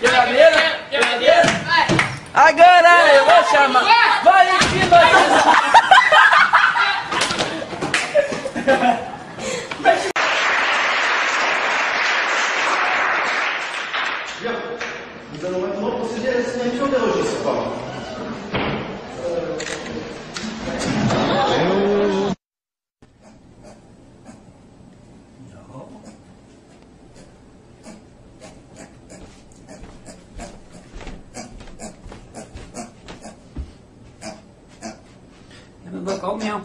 Quebradeira, quebradeira. Agora eu vou chamar. Vai em cima disso. Não é louco, você já hoje, esse palco. Look, oatmeal.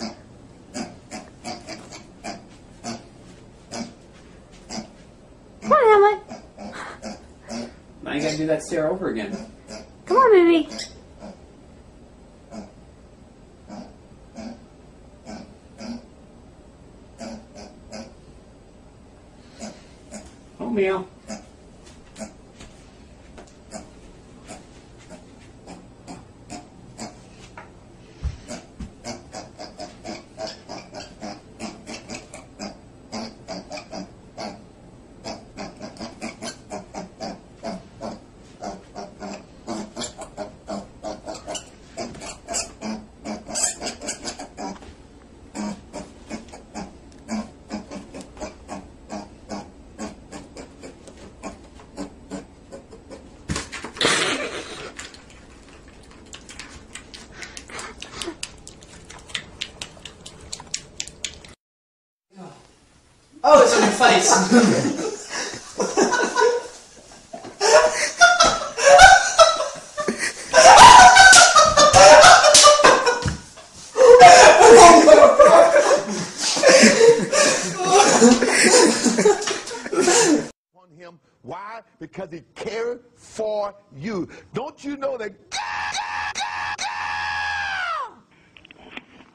Come on, Emily. Now you gotta do that stare over again. Come on, baby. Oh, oatmeal. Him. Why? Because he cared for you. Don't you know that God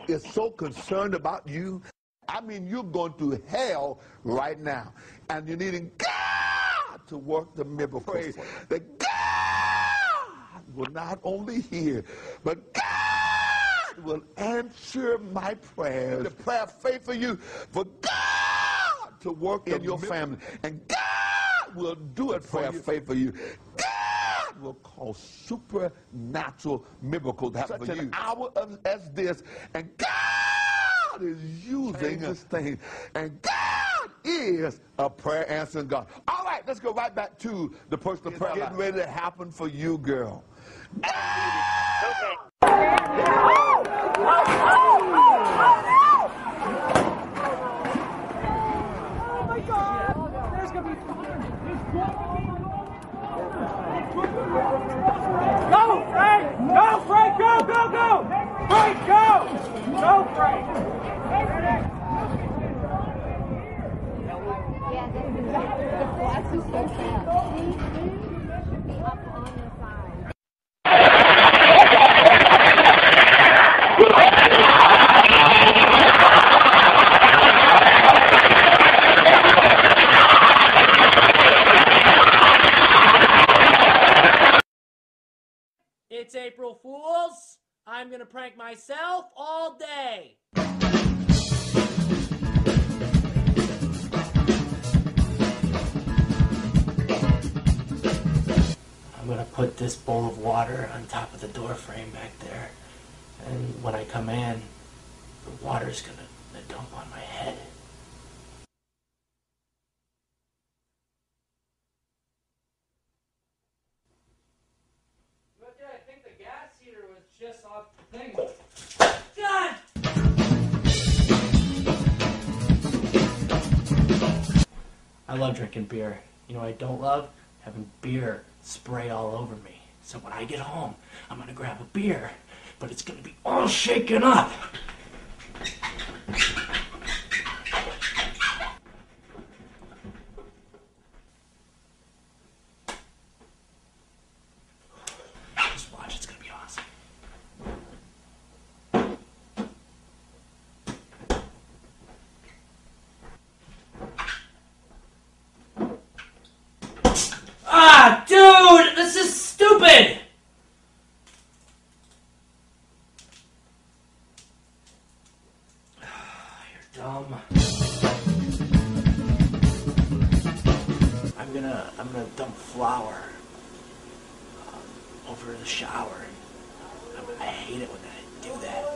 is so concerned about you? I mean, you're going to hell right now, and you're needing God to work the miracle. That God will not only hear, but God will answer my prayers. The prayer of faith for you, for God to work in your family, and God will do it for you. faith for you. God will cause supernatural miracles to happen Such for you. an hour of, as this, and God is using this thing, and God is a prayer answering God. All right, let's go right back to the personal prayer. Getting ready to happen for you, girl. Go, Frank! Go, Frank! Go, go, go! Frank, go! Go, Frank! It's April Fools. I'm gonna prank myself all day. I'm gonna put this bowl of water on top of the door frame back there, and when I come in, the water's gonna dump on my head. Just off the thing. God! I love drinking beer. You know what I don't love? Having beer spray all over me. So when I get home, I'm gonna grab a beer, but it's gonna be all shaken up. Just watch, it's gonna be awesome. Ah, dude, this is stupid. You're dumb. I'm gonna I'm gonna dump flour uh, over the shower. I, I hate it when I do that.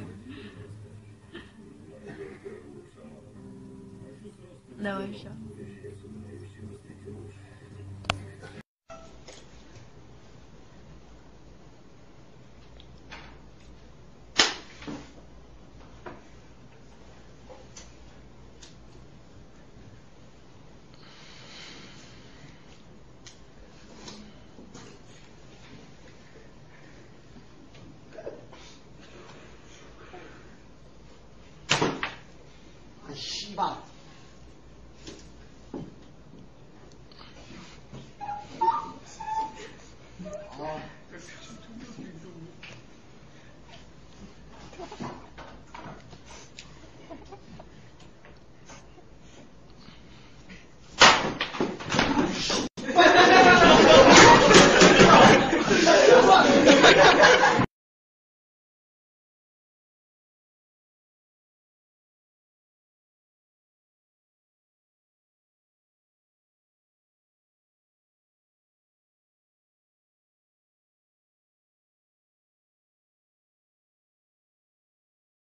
fatto.